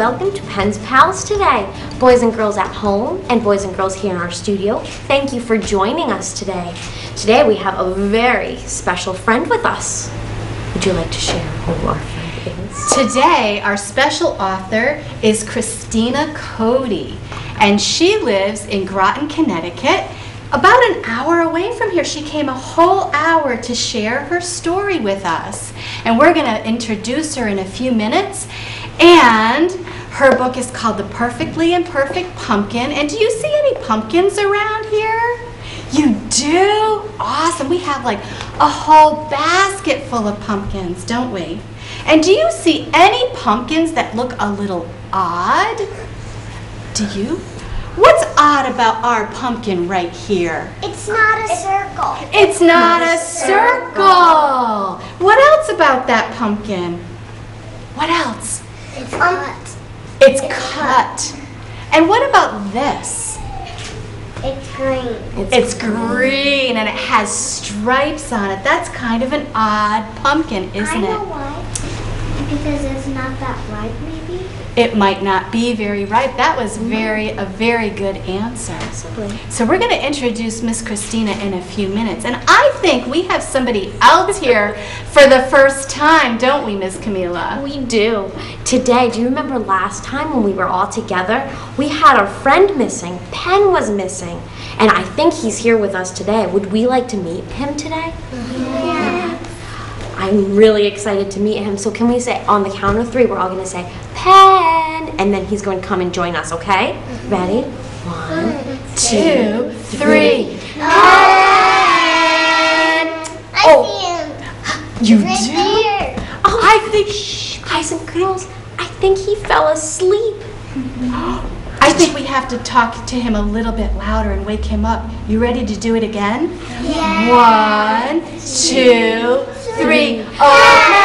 welcome to Penn's Pals today. Boys and girls at home and boys and girls here in our studio, thank you for joining us today. Today we have a very special friend with us. Would you like to share who our friend is? Today, our special author is Christina Cody, and she lives in Groton, Connecticut. About an hour away from here, she came a whole hour to share her story with us. And we're going to introduce her in a few minutes. And her book is called The Perfectly Imperfect Pumpkin. And do you see any pumpkins around here? You do? Awesome. We have like a whole basket full of pumpkins, don't we? And do you see any pumpkins that look a little odd? Do you? What's odd about our pumpkin right here? It's not a circle. It's not a circle. What else about that pumpkin? What else? It's cut. It's cut. And what about this? It's green. It's green and it has stripes on it. That's kind of an odd pumpkin, isn't it? I know it? why. Because it's not that ripe, maybe. It might not be very ripe. That was very a very good answer. So we're going to introduce Miss Christina in a few minutes. And I think we have somebody else here for the first time, don't we, Miss Camila? We do. Today, do you remember last time when we were all together? We had our friend missing. Penn was missing. And I think he's here with us today. Would we like to meet him today? Mm-hmm. Yeah. I'm really excited to meet him. So can we say on the count of three, we're all going to say Penn, and then he's going to come and join us. Okay? Mm-hmm. Ready? One, Two, three. I Oh. see him. You Right do? there. Oh, I think, shh, guys and girls, I think he fell asleep. I think we have to talk to him a little bit louder and wake him up. You ready to do it again? Yeah. One, two, three. Open! Oh.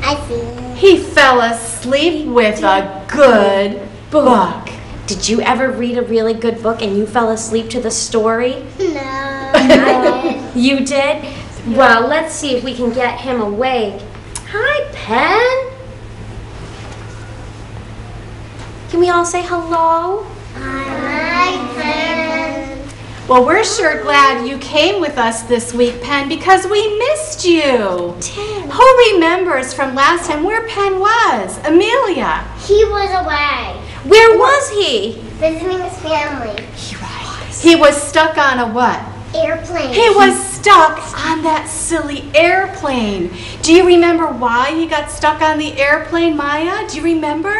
I see him. He fell asleep with a good book. Did you ever read a really good book and you fell asleep to the story? No. You did? Well, let's see if we can get him awake. Hi, Penn. Can we all say hello? Hi, friend. Well, we're sure glad you came with us this week, Penn, because we missed you. Tim. Who remembers from last time where Penn was? Amelia. He was away, Where was he? visiting his family. He was He was stuck on a what? Airplane. He was stuck on that silly airplane. Do you remember why he got stuck on the airplane, Maya? Do you remember?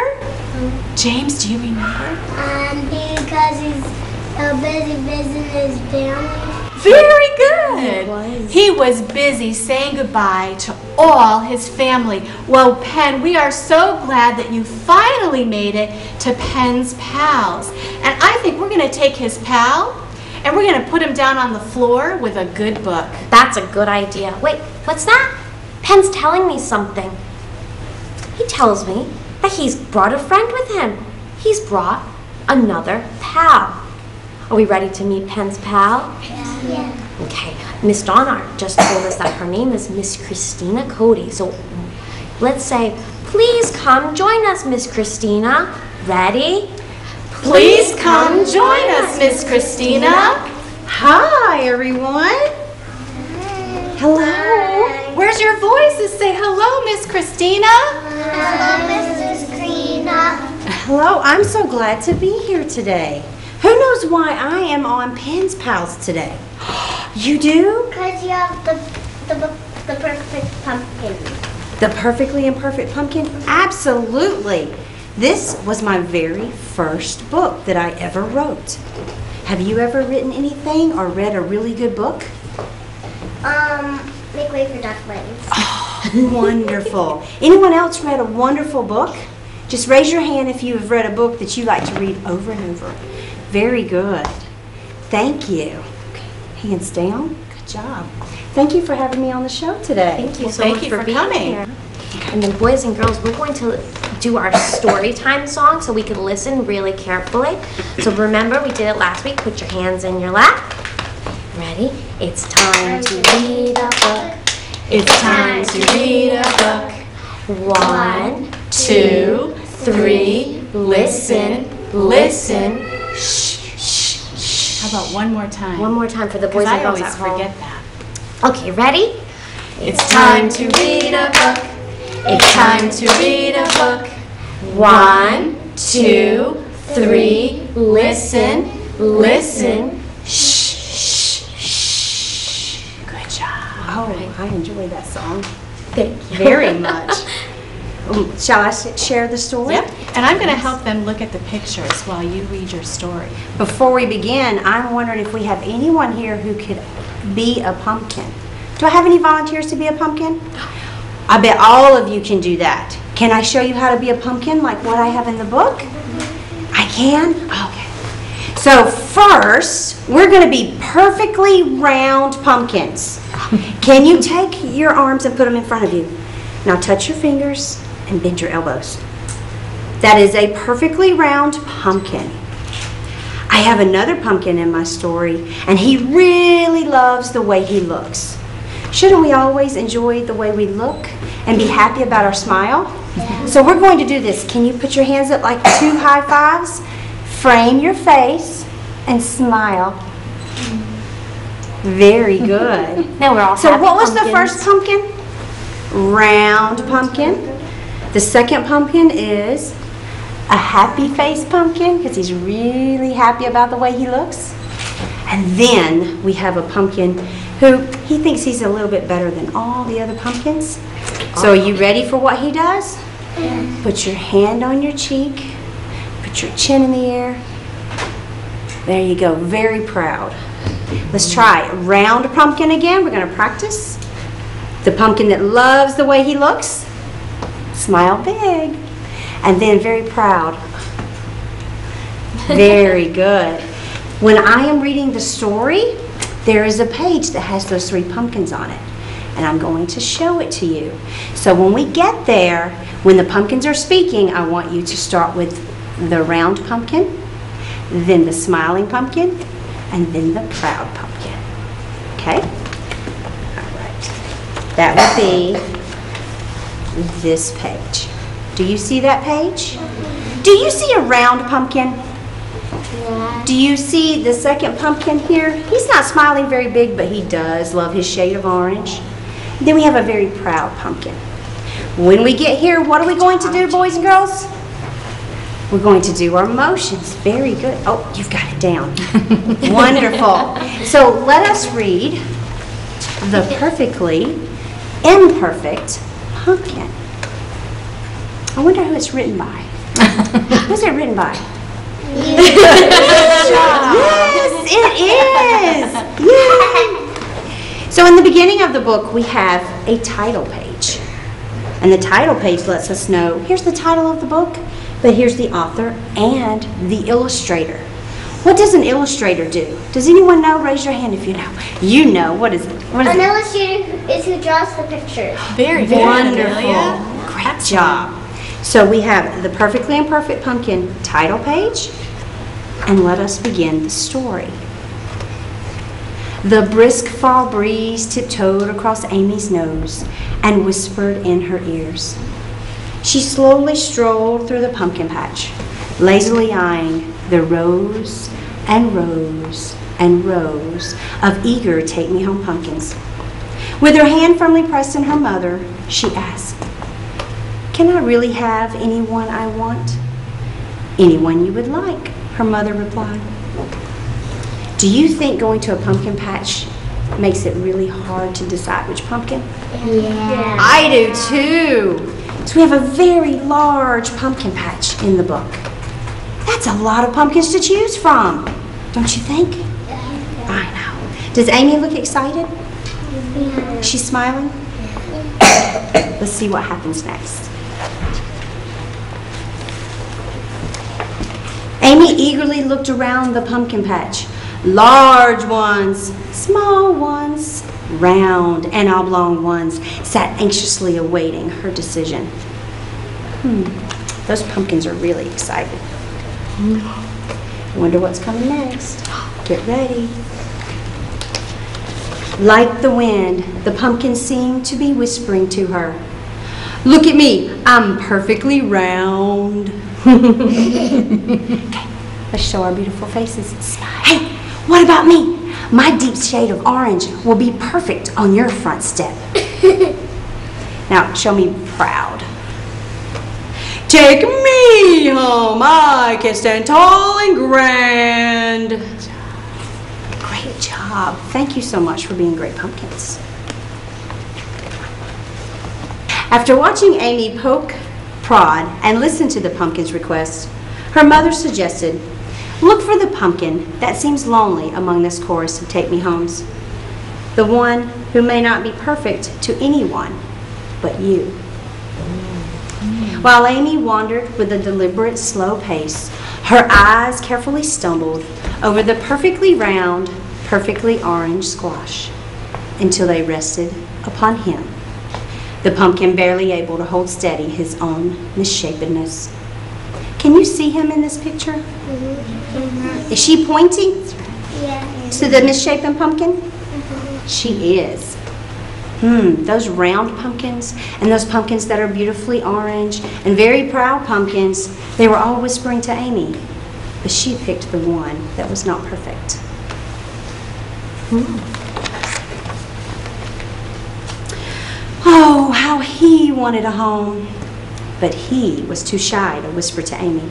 James, do you remember? Um, because he's so busy visiting his family. Very good. was. He was busy saying goodbye to all his family. Well, Penn, we are so glad that you finally made it to Penn's pals. And I think we're going to take his pal and we're going to put him down on the floor with a good book. That's a good idea. Wait, what's that? Penn's telling me something. He tells me that he's brought a friend with him. He's brought another pal. Are we ready to meet Penn's pal? Yeah. Okay, Miss Donard just told us that her name is Miss Christina Cody. So let's say, please come join us, Miss Christina. Ready? Please come join us, Miss Christina. Hi, everyone. Hello. Where's your voices? Say hello, Miss Christina. Hello, Mrs. Krina. Hello, I'm so glad to be here today. Who knows why I am on Penn's Pals today? You do? Because you have the, the, the perfect pumpkin. The Perfectly Imperfect Pumpkin? Absolutely. This was my very first book that I ever wrote. Have you ever written anything or read a really good book? Um, make way for ducklings. Wonderful. Anyone else read a wonderful book? Just raise your hand if you have read a book that you like to read over and over. Very good. Thank you. Okay, Hands down. Good job. Thank you for having me on the show today. Thank you Well, so thank much you for, for being coming. here. And then, boys and girls, we're going to do our story time song so we can listen really carefully. So remember, we did it last week. Put your hands in your lap. Ready? It's time to read a book. It's time to read a book. One, two, three, listen, listen. Shh, shh, shh. How about one more time? One more time for the boys and I girls always at home. forget that. Okay, ready? It's time to read a book. It's time to read a book. One, two, three, listen, listen. Shh, shh, shh. Good job. Oh, I enjoy that song Thank you. very much. Shall I share the story? Yep. And I'm going to help them look at the pictures while you read your story. Before we begin, I'm wondering if we have anyone here who could be a pumpkin. Do I have any volunteers to be a pumpkin? I bet all of you can do that. Can I show you how to be a pumpkin like what I have in the book? I can? Okay. So first, we're going to be perfectly round pumpkins. Can you take your arms and put them in front of you? Now touch your fingers and bend your elbows. That is a perfectly round pumpkin. I have another pumpkin in my story, and he really loves the way he looks. Shouldn't we always enjoy the way we look and be happy about our smile? So we're going to do this. Can you put your hands up like two high fives? Frame your face and smile. Very good. Now we're all So what was the first pumpkin? Round pumpkin. The second pumpkin is a happy face pumpkin because he's really happy about the way he looks. And then we have a pumpkin who he thinks he's a little bit better than all the other pumpkins. So are you ready for what he does? Put your hand on your cheek. Put your chin in the air. There you go. Very proud. Let's try round pumpkin again. We're going to practice. The pumpkin that loves the way he looks. Smile big. And then very proud. Very good. When I am reading the story, there is a page that has those three pumpkins on it. And I'm going to show it to you. So when we get there, when the pumpkins are speaking, I want you to start with the round pumpkin, then the smiling pumpkin, and then the proud pumpkin. Okay? All right. That would be this page. Do you see that page? Do you see a round pumpkin? Yeah. Do you see the second pumpkin here? He's not smiling very big, but he does love his shade of orange. Then we have a very proud pumpkin. When we get here, what are we going to do, boys and girls? We're going to do our motions. Very good. Oh, you've got it down. Wonderful. So let us read the perfectly imperfect pumpkin. I wonder who it's written by. Who's it written by? Yes, it is. Yay. So in the beginning of the book, we have a title page. And the title page lets us know, here's the title of the book, but here's the author and the illustrator. What does an illustrator do? Does anyone know? Raise your hand if you know. You know. What is it? What is An it? illustrator is who draws the pictures. Very good, Wonderful. Amelia. Great job. So we have the Perfectly Imperfect Pumpkin title page, and let us begin the story. The brisk fall breeze tiptoed across Amy's nose and whispered in her ears. She slowly strolled through the pumpkin patch, lazily eyeing the rows and rows and rows of eager Take Me Home pumpkins. With her hand firmly pressed in her mother, she asked, Can I really have anyone I want? Anyone you would like, her mother replied. Do you think going to a pumpkin patch makes it really hard to decide which pumpkin? Yeah. I do too. So we have a very large pumpkin patch in the book. That's a lot of pumpkins to choose from, don't you think? I know. Does Amy look excited? She's smiling? Let's see what happens next. Amy eagerly looked around the pumpkin patch. Large ones, small ones, round and oblong ones sat anxiously awaiting her decision. Hmm, those pumpkins are really excited. I wonder what's coming next. Get ready. Like the wind, the pumpkin seemed to be whispering to her. Look at me. I'm perfectly round. okay, let's show our beautiful faces. Smile. Hey, what about me? My deep shade of orange will be perfect on your front step. now, show me proud. Take me home. I can stand tall and grand. Great job. Thank you so much for being great pumpkins. After watching Amy poke, prod, and listen to the pumpkin's request, her mother suggested, Look for the pumpkin that seems lonely among this chorus of Take Me Homes. The one who may not be perfect to anyone but you. While Amy wandered with a deliberate, slow pace, her eyes carefully stumbled over the perfectly round, perfectly orange squash until they rested upon him the pumpkin barely able to hold steady his own misshapenness. Can you see him in this picture? Mm -hmm. Is she pointing Yeah. to the misshapen pumpkin? Mm -hmm. She is. Hmm, those round pumpkins and those pumpkins that are beautifully orange and very proud pumpkins, they were all whispering to Amy. But she picked the one that was not perfect. Hmm. Oh, how he wanted a home. But he was too shy to whisper to Amy.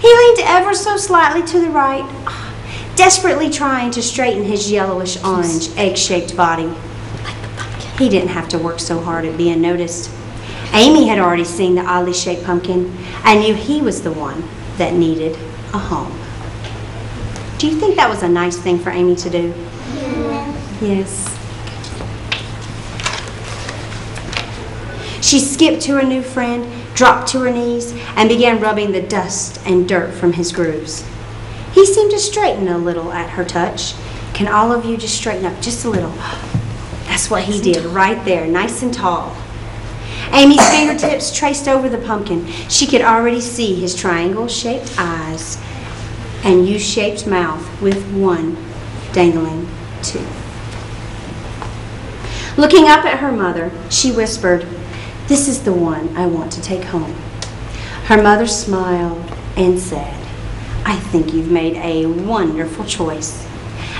He leaned ever so slightly to the right, desperately trying to straighten his yellowish orange egg shaped body. He didn't have to work so hard at being noticed. Amy had already seen the oddly shaped pumpkin and knew he was the one that needed a home. Do you think that was a nice thing for Amy to do? Yes. She skipped to her new friend, dropped to her knees, and began rubbing the dust and dirt from his grooves. He seemed to straighten a little at her touch. Can all of you just straighten up just a little? That's what he did right there, nice and tall. Amy's fingertips traced over the pumpkin. She could already see his triangle shaped eyes and U shaped mouth with one dangling tooth. Looking up at her mother, she whispered, This is the one I want to take home. Her mother smiled and said, I think you've made a wonderful choice.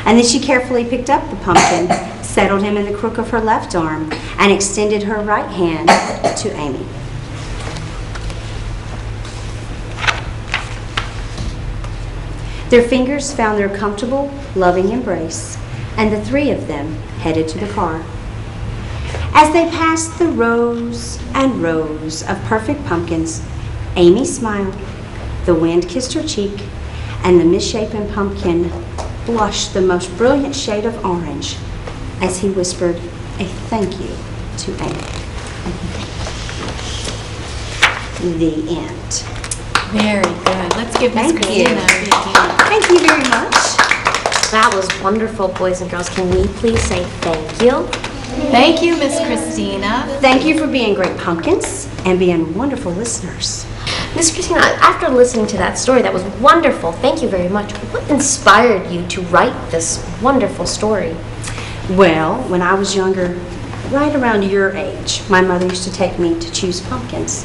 And then she carefully picked up the pumpkin, settled him in the crook of her left arm, and extended her right hand to Amy. Their fingers found their comfortable, loving embrace, and the three of them headed to the car. As they passed the rows and rows of perfect pumpkins, Amy smiled, the wind kissed her cheek, and the misshapen pumpkin blushed the most brilliant shade of orange as he whispered a thank you to Amy. The end. Very good. Let's give Miss Thank Christina you. a big hand. Thank you very much. That was wonderful, boys and girls. Can we please say thank you? Thank you, Miss Christina. Thank you for being great pumpkins and being wonderful listeners. Miss Christina, after listening to that story, that was wonderful. Thank you very much. What inspired you to write this wonderful story? Well, when I was younger, right around your age, my mother used to take me to choose pumpkins.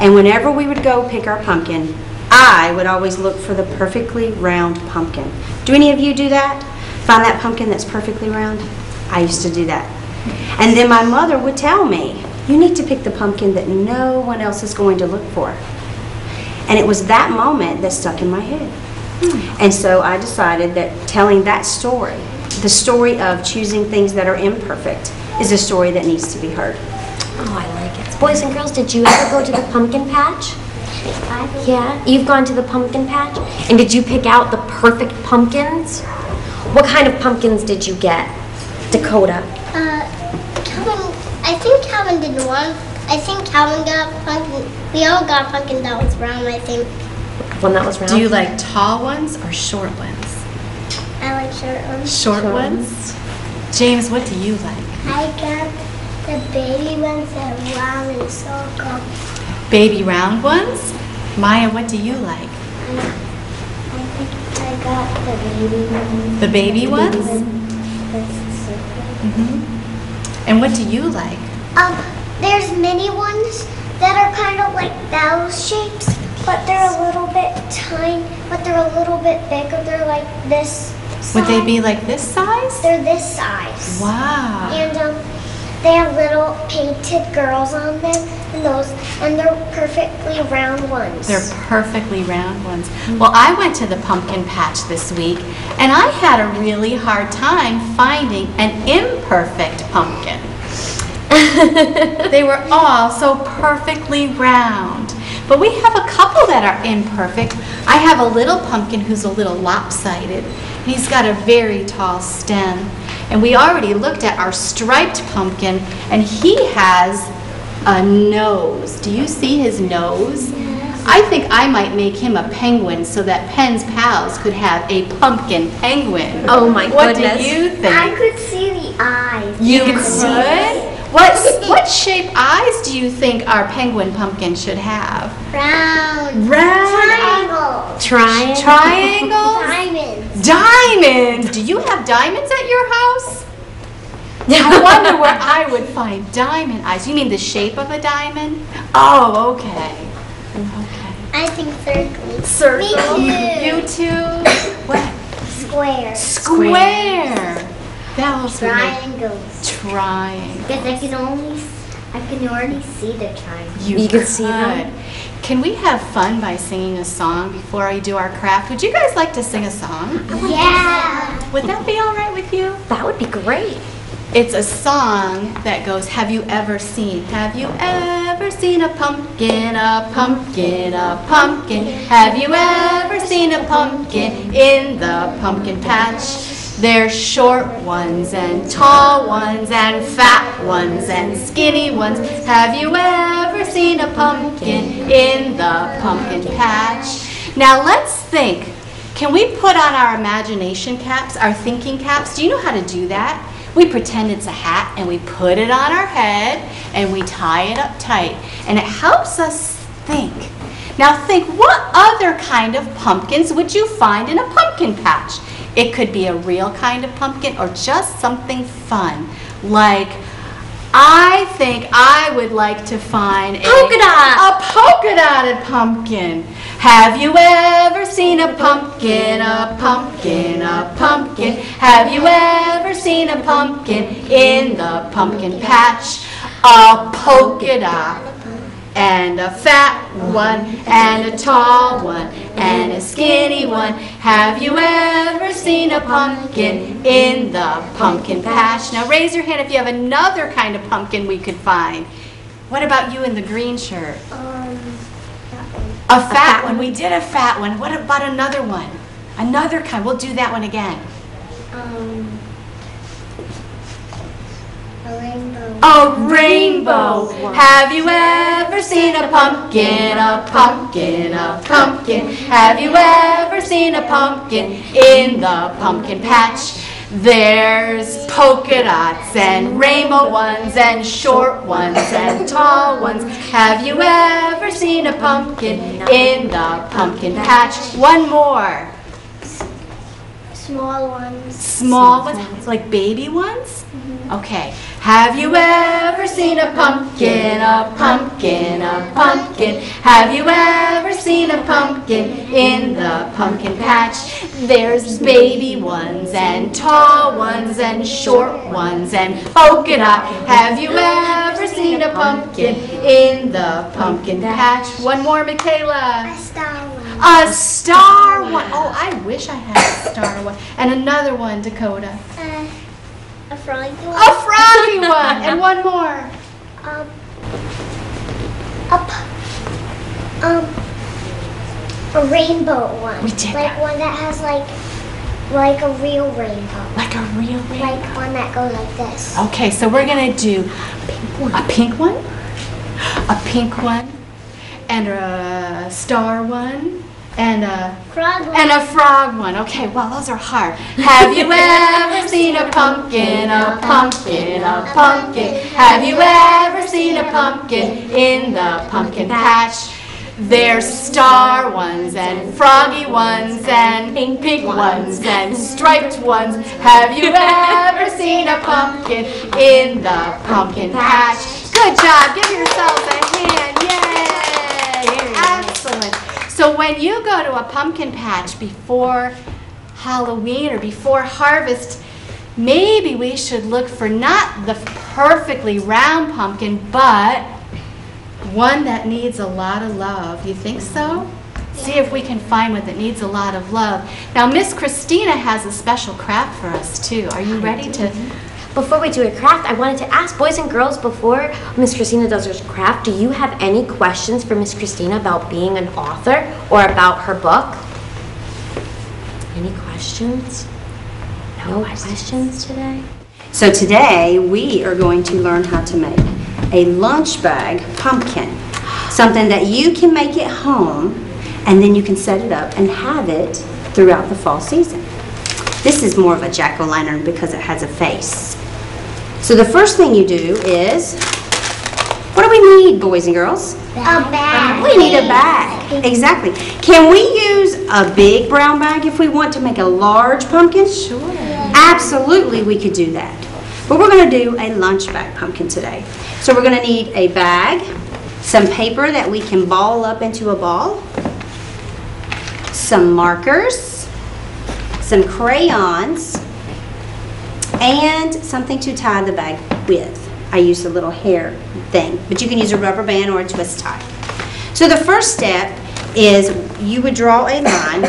And whenever we would go pick our pumpkin, I would always look for the perfectly round pumpkin. Do any of you do that? Find that pumpkin that's perfectly round? I used to do that. And then my mother would tell me, you need to pick the pumpkin that no one else is going to look for. And it was that moment that stuck in my head. And so I decided that telling that story, the story of choosing things that are imperfect, is a story that needs to be heard. Oh, I like it. Boys and girls, did you ever go to the pumpkin patch? Yeah, you've gone to the pumpkin patch? And did you pick out the perfect pumpkins? What kind of pumpkins did you get? Dakota. Uh, Calvin, I think Calvin did one. I think Calvin got pumpkin. We all got pumpkin that was round, I think. One that was round? Do you like tall ones or short ones? I like short ones. Short ones? James, what do you like? I got the baby ones that are round and circle. Baby round ones? Maya, what do you like? I think I got the baby ones. The baby ones? That's circle. And what do you like? Um, there's mini ones that are kind of like those shapes, but they're a little bit tiny, but they're a little bit bigger. They're like this. size. Would they be like this size? They're this size. Wow. And um, they have little painted girls on them, and those, and they're perfectly round ones. They're perfectly round ones. Well, I went to the pumpkin patch this week, and I had a really hard time finding an imperfect pumpkin. they were all so perfectly round. But we have a couple that are imperfect. I have a little pumpkin who's a little lopsided. He's got a very tall stem. And we already looked at our striped pumpkin, and he has a nose. Do you see his nose? I think I might make him a penguin so that Penn's pals could have a pumpkin penguin. Oh my What goodness. do you think? I could see the eyes. You could? What, what shape eyes do you think our penguin pumpkin should have? Round. Round. Triangle. Trying. Triangles? Diamonds. Diamonds! Do you have diamonds at your house? I wonder where I would find diamond eyes. You mean the shape of a diamond? Oh, okay. Okay. I think circles. Circle. Me You too. What? Square. Square. That was really Triangles. Because I can only, s- I can already see the triangle. You can see them? Can we have fun by singing a song before I do our craft? Would you guys like to sing a song? Yeah. Would that be all right with you? That would be great. It's a song that goes, Have you ever seen? Have you ever seen a pumpkin, a pumpkin, a pumpkin? Have you ever seen a pumpkin in the pumpkin patch? There's short ones and tall ones and fat ones and skinny ones. Have you ever seen a pumpkin in the pumpkin patch? Now let's think. Can we put on our imagination caps, our thinking caps? Do you know how to do that? We pretend it's a hat and we put it on our head and we tie it up tight. And it helps us think. Now think, what other kind of pumpkins would you find in a pumpkin patch? It could be a real kind of pumpkin or just something fun. Like, I think I would like to find a Polka dot. a polka dotted pumpkin. Have you ever seen a pumpkin, a pumpkin, a pumpkin? Have you ever seen a pumpkin in the pumpkin patch? A polka dot and a fat one and a tall one and a skinny one. Have you ever seen a pumpkin in the pumpkin patch? Now raise your hand if you have another kind of pumpkin we could find. What about you in the green shirt? Um, A fat one. We did a fat one. What about another one? Another kind. We'll do that one again. um, a rainbow. A rainbow. Have you ever seen a pumpkin, a pumpkin, a pumpkin? Have you ever seen a pumpkin in the pumpkin patch? There's polka dots and rainbow ones and short ones and tall ones. Have you ever seen a pumpkin in the pumpkin patch? One more. Small ones. Small ones, like baby ones? Mm-hmm. Okay. Have you ever seen a pumpkin, a pumpkin, a pumpkin? Have you ever seen a pumpkin in the pumpkin patch? There's baby ones and tall ones and short ones and polka dot. Have you ever seen a pumpkin in the pumpkin patch? One more, Michaela. A star one. A star one. Oh, I wish I had a star one. And another one, Dakota. Uh, a froggy one. A froggy one. And one more. Um, a p- um, a rainbow one. We did like that. one that has like, like a real rainbow. Like a real rainbow. Like one that goes like this. Okay, so we're gonna do a pink one, a pink one, a pink one, and a star one, and a Frog one. and a frog one. Okay, well those are hard. Have you ever seen a pumpkin, a pumpkin, a pumpkin? Have you ever seen a pumpkin in the pumpkin patch? There's star ones and froggy ones and pink pink ones and striped ones. Have you ever seen a pumpkin in the pumpkin patch? Good job. Give yourselves a hand. Yay! So when you go to a pumpkin patch before Halloween or before harvest, maybe we should look for not the perfectly round pumpkin, but one that needs a lot of love. You think so? See if we can find one that needs a lot of love. Now, Miss Christina has a special craft for us too. Are you ready to? Before we do a craft, I wanted to ask boys and girls before Miss Christina does her craft, do you have any questions for Miss Christina about being an author or about her book? Any questions? No questions today? So today, we are going to learn how to make a lunch bag pumpkin. Something that you can make at home, and then you can set it up and have it throughout the fall season. This is more of a jack-o'-lantern because it has a face. So the first thing you do is, what do we need, boys and girls? A bag. We need a bag. Exactly. Can we use a big brown bag if we want to make a large pumpkin? Sure. Absolutely, we could do that. But we're going to do a lunch bag pumpkin today. So we're going to need a bag, some paper that we can ball up into a ball, some markers, some crayons, and something to tie the bag with. I used a little hair thing, but you can use a rubber band or a twist tie. So the first step is you would draw a line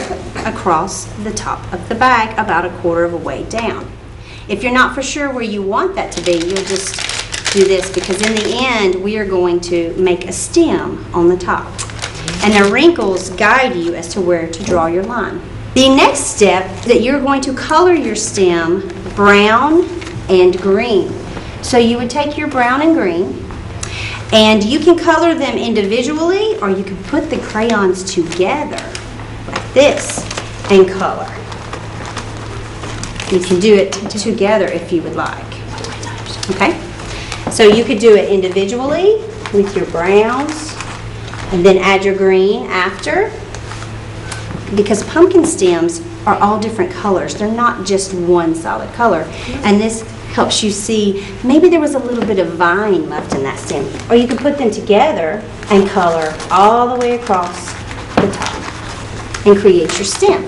across the top of the bag about a quarter of a way down. If you're not for sure where you want that to be, you'll just do this because in the end, we are going to make a stem on the top. And the wrinkles guide you as to where to draw your line. The next step that you're going to color your stem brown and green. So you would take your brown and green and you can color them individually or you can put the crayons together like this and color. You can do it together if you would like. Okay? So you could do it individually with your browns and then add your green after because pumpkin stems are all different colors. They're not just one solid color. And this helps you see, maybe there was a little bit of vine left in that stem. Or you can put them together and color all the way across the top and create your stem.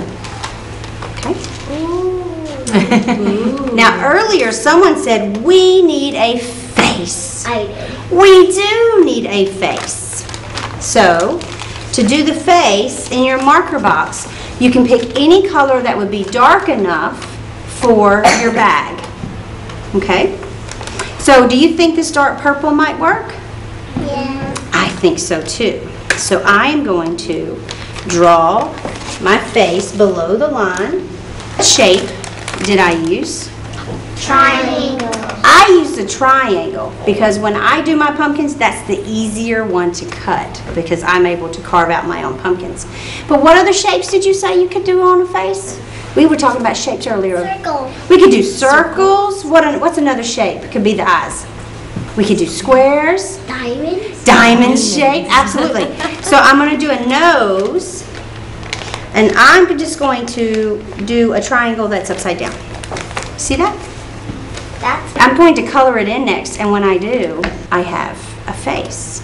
Okay? Ooh. Now, earlier, someone said, we need a face. I did. We do need a face. So, to do the face in your marker box, you can pick any color that would be dark enough for your bag. Okay? So, do you think this dark purple might work? Yeah. I think so too. So I am going to draw my face below the line. Shape did I use? Triangle. I use the triangle because when I do my pumpkins, that's the easier one to cut because I'm able to carve out my own pumpkins. But what other shapes did you say you could do on a face? We were talking about shapes earlier. Circle. We could do circles. What? What's another shape? Could be the eyes. We could do squares. Diamonds. Diamond shape, absolutely. So I'm going to do a nose, and I'm just going to do a triangle that's upside down. See that? That's I'm going to color it in next, and when I do, I have a face.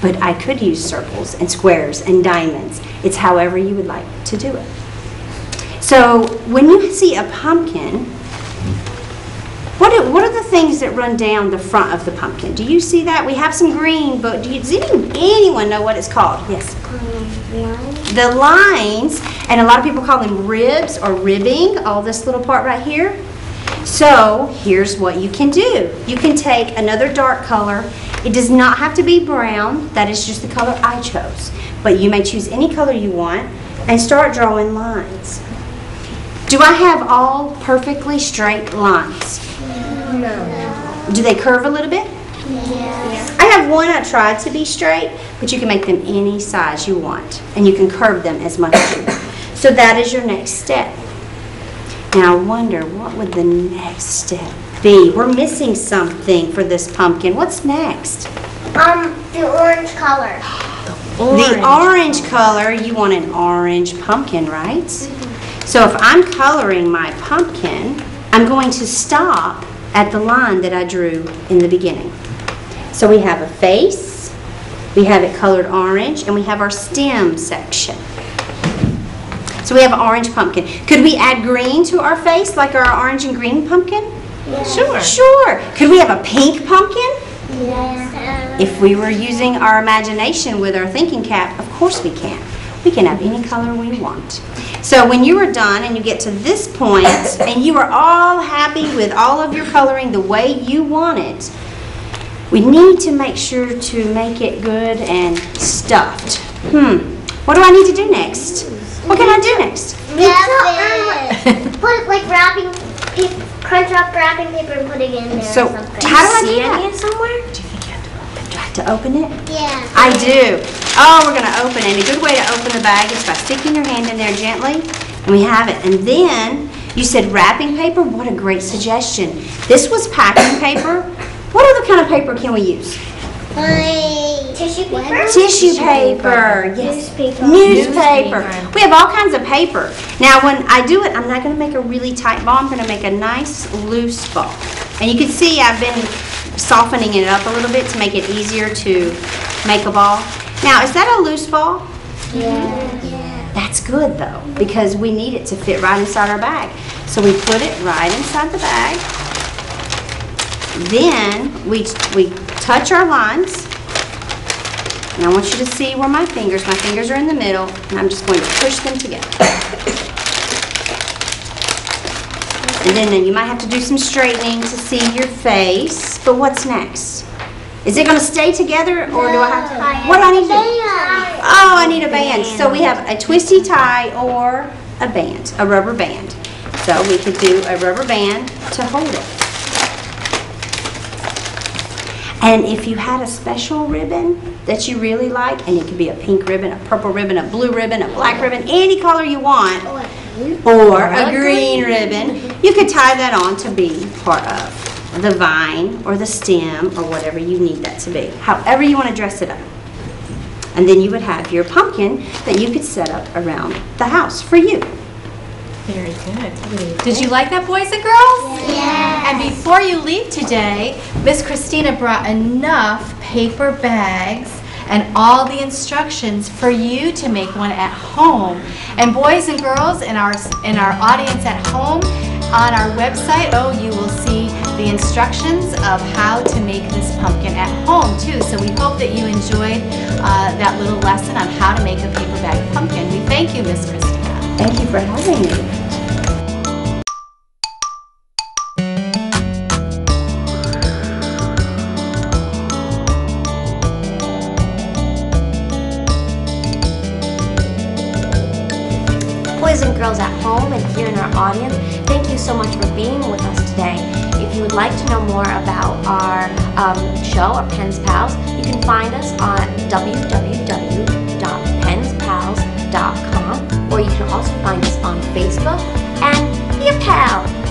But I could use circles and squares and diamonds. It's however you would like to do it. So when you see a pumpkin, what are, what are the things that run down the front of the pumpkin? Do you see that? We have some green, but do you, does any- anyone know what it's called? Yes. one. The lines, and a lot of people call them ribs or ribbing, all this little part right here. So here's what you can do. You can take another dark color. It does not have to be brown. That is just the color I chose. But you may choose any color you want and start drawing lines. Do I have all perfectly straight lines? No. Do they curve a little bit? Yes. I have one I tried to be straight, but you can make them any size you want, and you can curve them as much as you want. So that is your next step. Now I wonder, what would the next step be? We're missing something for this pumpkin. What's next? Um, the orange color. The orange the orange color, you want an orange pumpkin, right? Mm -hmm. So if I'm coloring my pumpkin, I'm going to stop at the line that I drew in the beginning. So we have a face, we have it colored orange, and we have our stem section. So we have orange pumpkin. Could we add green to our face, like our orange and green pumpkin? Yes. Sure. Sure. Could we have a pink pumpkin? Yes. If we were using our imagination with our thinking cap, of course we can. We can have any color we want. So when you are done and you get to this point and you are all happy with all of your coloring the way you want it, we need to make sure to make it good and stuffed. Hmm, what do I need to do next? What can I do next? Wrap it. Um, put like wrapping paper, crunch up wrapping paper and put it in there So, or something. how do I See do any that? somewhere? Do I have to open it? Yeah. I do. Oh, we're gonna open it. A good way to open the bag is by sticking your hand in there gently, and we have it. And then, you said wrapping paper? What a great suggestion. This was packing paper. What other kind of paper can we use? Like tissue paper. Tissue paper, yes. Newspaper. Newspaper. Newspaper. We have all kinds of paper. Now, when I do it, I'm not gonna make a really tight ball. I'm gonna make a nice loose ball. And you can see I've been softening it up a little bit to make it easier to make a ball. Now, is that a loose ball? Yeah. That's good though, because we need it to fit right inside our bag. So we put it right inside the bag. Then we, we touch our lines. And I want you to see where my fingers, my fingers are in the middle, and I'm just going to push them together. And then, then you might have to do some straightening to see your face, but what's next? Is it gonna stay together, or do I have to? What do I need to do? Oh, I need a band. So we have a twisty tie or a band, a rubber band. So we could do a rubber band to hold it. And if you had a special ribbon that you really like, and it could be a pink ribbon, a purple ribbon, a blue ribbon, a black ribbon, any color you want, or a green ribbon, you could tie that on to be part of the vine or the stem or whatever you need that to be, however you want to dress it up. And then you would have your pumpkin that you could set up around the house for you. Very good. Did you like that, boys and girls? Yeah. And before you leave today, Miss Christina brought enough paper bags and all the instructions for you to make one at home. And boys and girls in our in our audience at home, on our website, oh, you will see the instructions of how to make this pumpkin at home too. So we hope that you enjoyed uh, that little lesson on how to make a paper bag pumpkin. We thank you, Miss Christina. Thank you for having me. Boys and girls at home and here in our audience, thank you so much for being with us today. If you would like to know more about our um, show, our Penn's Pals, you can find us on www.penspals.com or you can also find us on Facebook and be a pal.